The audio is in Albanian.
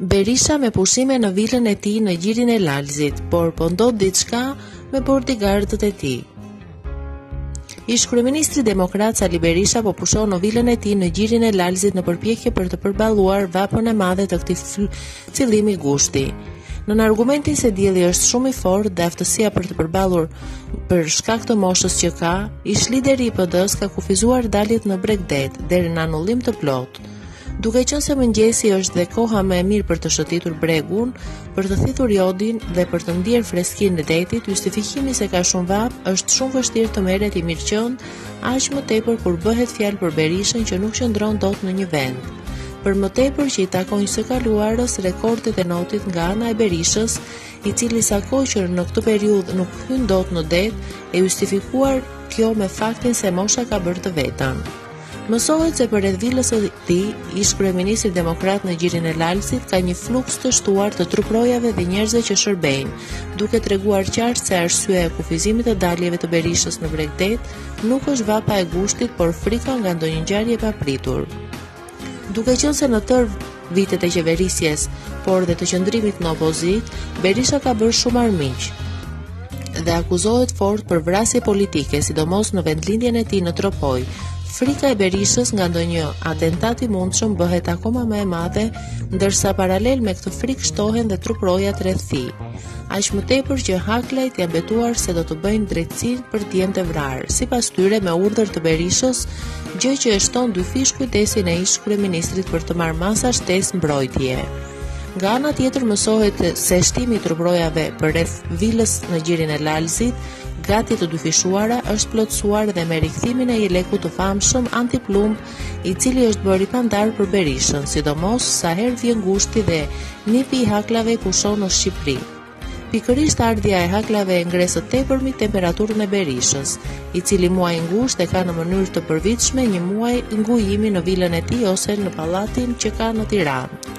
Berisha me pushime në vilën e tij në gjirin e Lalzit, por po ndodh diçka me bordigardët e tij. Ish kryeministri demokrat Sali Berisha po pushon në vilën e tij në gjirin e Lalzit në përpjekje për të përballuar vapën e madhe të këtij fillimi gushti. Nën argumentin se dielli është shumë i fortë dhe aftësia për të përballuar për shkak të moshës që ka, ish lideri i PD-s ka kufizuar daljet në bregdet deri në anullim të plotë. Duke qenë se mëngjesi është dhe koha më e mirë për të shëtitur bregun, për të thithur jodin dhe për të ndjerë freskinë e detit, justifikimi se ka shumë vapë është shumë vështirë të merret i mirëqenë, aq më tepër kur bëhet fjalë për Berishën që nuk qëndron dot në një vend. Për më tepër që i takojnë së kaluarës rekordet e notit nga ana e Berishës, i cili ka kohë që në këtë periudhë nuk hyn dot në det, e justifikuar kjo me faktin se mosha ka bërë të veten. Mësohet se përreth vilës së tij, ish-kryeministri demokrat në gjirin e Lalzit ka një fluks të shtuar të truprojave dhe njerëzve që shërbejnë, duke treguar qartë se arsyeja e kufizimit të daljeve të Berishës në bregdet nuk është vapa e gushtit, por frika nga ndonjë ngjarje e papritur. Duke qenë se në tërë vitet e qeverisjes, por dhe të qëndrimit në opozitë, Berisha ka bërë shumë armiq dhe akuzohet fort për vrasje politike, sidomos në vendlindjen e tij në Tropojë. Frika e Berishës nga ndonjë atentat i mundshëm bëhet akoma më e madhe, ndërsa paralel me këtë frikë shtohen dhe truprojat rreth tij. Aq më tepër që Haklajt janë betuar se do të bëjnë drejtësi për djemtë e vrarë, sipas tyre me urdhër të Berishës, gjë që e shton dyfish kujdesin e ish-kryeministrit për të marrë masa shtesë mbrojtje. Nga ana tjetër mësohet se shtimi i truprojave përreth vilës në gjirin e Lalzit, gati të dyfishuara, është plotësuar dhe me rikthimin e jelekut të famshëm antiplumb, i cili është bërë i pandarë për Berishën, sidomos sa herë vjen gushti dhe nipi i Haklajve pushon në Shqipëri. Pikërisht ardhja e Haklajve e ngre së tepërmi temperaturën e Berishës, i cili muajin gusht e ka në mënyrë të përvitshme një muaj ngujimi në vilën e tij ose në pallatin që ka në Tiranë.